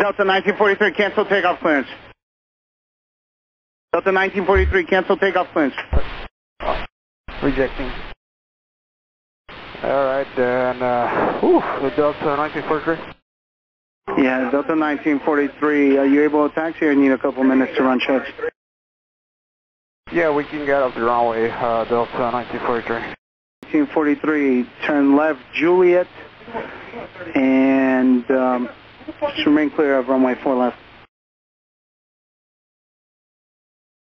Delta 1943, cancel takeoff clearance. Delta 1943, cancel takeoff clearance. Rejecting. All right, then, uh, whew, the Delta 1943. Yeah, Delta 1943, are you able to taxi or need a couple minutes to run checks? Yeah, we can get up the runway, uh, Delta 1943. 1943, turn left Juliet, and um, just remain clear of runway 4 left.